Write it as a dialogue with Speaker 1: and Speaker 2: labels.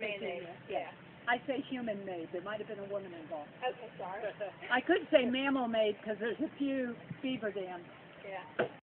Speaker 1: Mayonnaise, yeah.
Speaker 2: I say human-made, there might have been a woman involved.
Speaker 1: Okay, sorry.
Speaker 2: I could say mammal-made, because there's a few beaver dams.
Speaker 1: Yeah.